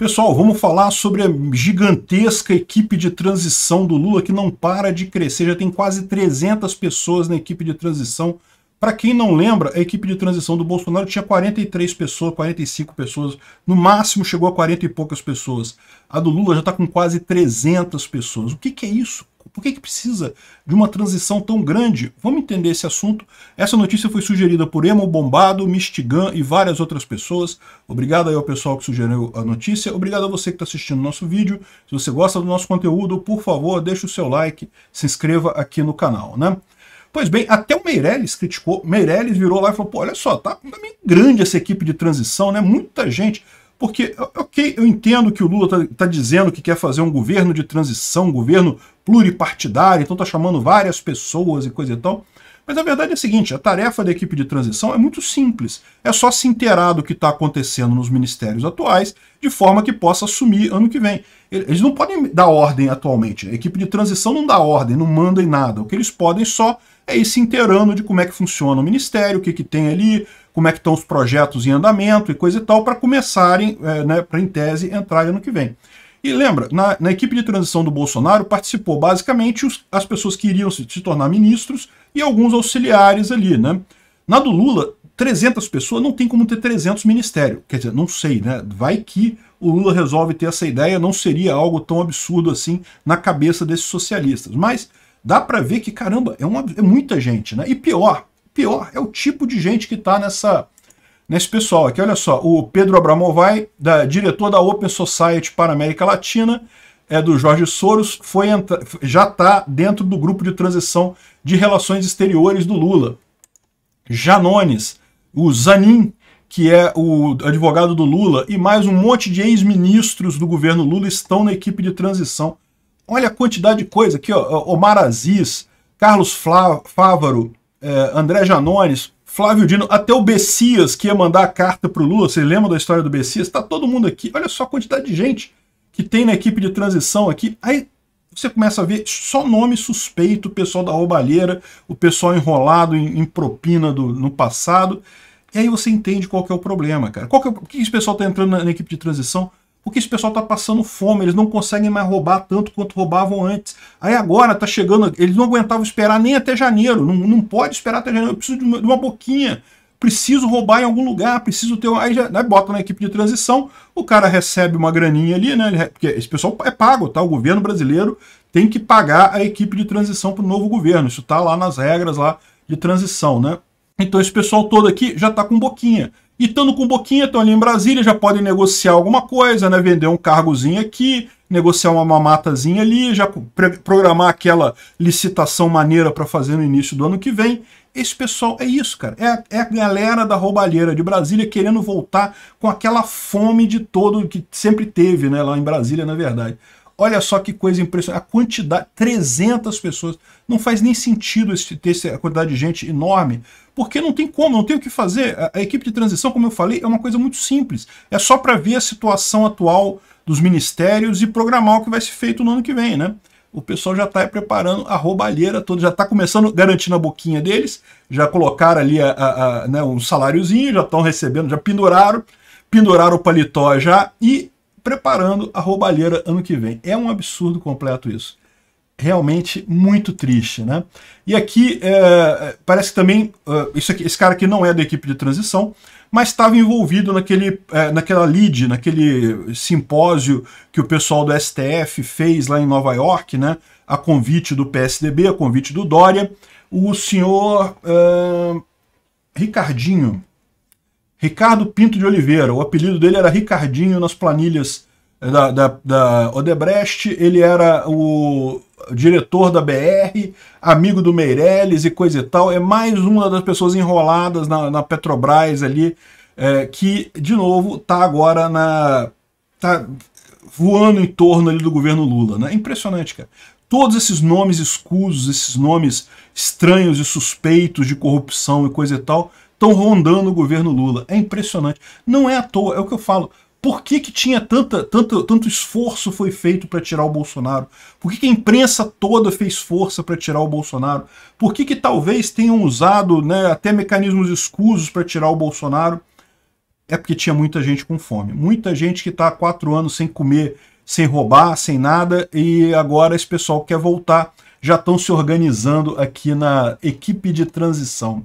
Pessoal, vamos falar sobre a gigantesca equipe de transição do Lula que não para de crescer. Já tem quase 300 pessoas na equipe de transição. Para quem não lembra, a equipe de transição do Bolsonaro tinha 43 pessoas, 45 pessoas. No máximo chegou a 40 e poucas pessoas. A do Lula já está com quase 300 pessoas. O que, que é isso? Por que, que precisa de uma transição tão grande? Vamos entender esse assunto. Essa notícia foi sugerida por Emo Bombado, Mistigan e várias outras pessoas. Obrigado aí ao pessoal que sugeriu a notícia. Obrigado a você que está assistindo o nosso vídeo. Se você gosta do nosso conteúdo, por favor, deixe o seu like, se inscreva aqui no canal, né? Pois bem, até o Meirelles criticou. Meirelles virou lá e falou, pô, olha só, tá, tá meio grande essa equipe de transição, né? Muita gente porque, ok, eu entendo que o Lula está tá dizendo que quer fazer um governo de transição, um governo pluripartidário, então está chamando várias pessoas e coisa e tal. Mas a verdade é a seguinte, a tarefa da equipe de transição é muito simples. É só se inteirar do que está acontecendo nos ministérios atuais, de forma que possa assumir ano que vem. Eles não podem dar ordem atualmente. A equipe de transição não dá ordem, não manda em nada. O que eles podem só é ir se inteirando de como é que funciona o ministério, o que, que tem ali, como é que estão os projetos em andamento e coisa e tal, para começarem, é, né, para em tese, entrar ano que vem. E lembra, na, na, equipe de transição do Bolsonaro participou basicamente os, as pessoas que iriam se, se, tornar ministros e alguns auxiliares ali, né? Na do Lula, 300 pessoas, não tem como ter 300 ministérios. Quer dizer, não sei, né? Vai que o Lula resolve ter essa ideia, não seria algo tão absurdo assim na cabeça desses socialistas. Mas dá para ver que, caramba, é, uma, é muita gente, né? E pior, Pior é o tipo de gente que está nessa nesse pessoal aqui. Olha só, o Pedro Abramovay, da, diretor da Open Society para a América Latina, é do Jorge Soros, foi já está dentro do grupo de transição de relações exteriores do Lula. Janones, o Zanin, que é o advogado do Lula, e mais um monte de ex-ministros do governo Lula estão na equipe de transição. Olha a quantidade de coisa aqui, ó, Omar Aziz, Carlos Fávaro, é, André Janones, Flávio Dino, até o Bessias, que ia mandar a carta para o Lula, vocês lembram da história do Bessias? Está todo mundo aqui. Olha só a quantidade de gente que tem na equipe de transição aqui. Aí você começa a ver só nome suspeito, o pessoal da roubalheira, o pessoal enrolado em, em propina do, no passado. E aí você entende qual é o problema, cara. Qual que é, por que esse pessoal está entrando na, na equipe de transição? Porque esse pessoal está passando fome, eles não conseguem mais roubar tanto quanto roubavam antes. Aí agora está chegando, eles não aguentavam esperar nem até janeiro, não, não pode esperar até janeiro, eu preciso de uma, de uma boquinha, preciso roubar em algum lugar, preciso ter. Aí já né, bota na equipe de transição, o cara recebe uma graninha ali, né? Porque esse pessoal é pago, tá? O governo brasileiro tem que pagar a equipe de transição para o novo governo. Isso está lá nas regras lá de transição, né? Então esse pessoal todo aqui já está com boquinha. E estando com boquinha, estão ali em Brasília, já podem negociar alguma coisa, né? Vender um cargozinho aqui, negociar uma mamatazinha ali, já programar aquela licitação maneira para fazer no início do ano que vem. Esse pessoal é isso, cara. É é a galera da roubalheira de Brasília querendo voltar com aquela fome de todo que sempre teve, né? Lá em Brasília, na verdade. Olha só que coisa impressionante. A quantidade, 300 pessoas. Não faz nem sentido esse, ter essa quantidade de gente enorme, porque não tem como, não tem o que fazer. A, a equipe de transição, como eu falei, é uma coisa muito simples. É só para ver a situação atual dos ministérios e programar o que vai ser feito no ano que vem, né? O pessoal já está preparando a roubalheira toda, já está começando, garantindo a boquinha deles, já colocaram ali a, a, a né, um saláriozinho, já estão recebendo, já penduraram, penduraram o paletó já e preparando a roubalheira ano que vem. É um absurdo completo isso. Realmente muito triste, né? E aqui é, parece que também uh, isso aqui, esse cara aqui não é da equipe de transição, mas estava envolvido naquele, é, naquela lead, naquele simpósio que o pessoal do STF fez lá em Nova York, né? A convite do PSDB, a convite do Dória, o senhor uh, Ricardinho, Ricardo Pinto de Oliveira. O apelido dele era Ricardinho nas planilhas eh, da, da, da Odebrecht. Ele era o diretor da BR, amigo do Meirelles e coisa e tal. É mais uma das pessoas enroladas na, na Petrobras ali, é, que, de novo, está agora na. tá voando em torno ali do governo Lula. Né? Impressionante, cara. Todos esses nomes escusos, esses nomes estranhos e suspeitos de corrupção e coisa e tal, estão rondando o governo Lula. É impressionante. Não é à toa, é o que eu falo. Por que, que tinha tanta, tanto, tanto esforço foi feito para tirar o Bolsonaro? Por que, que a imprensa toda fez força para tirar o Bolsonaro? Por que, que talvez tenham usado né, até mecanismos escusos para tirar o Bolsonaro? é porque tinha muita gente com fome. Muita gente que está há quatro anos sem comer, sem roubar, sem nada, e agora esse pessoal quer voltar, já estão se organizando aqui na equipe de transição.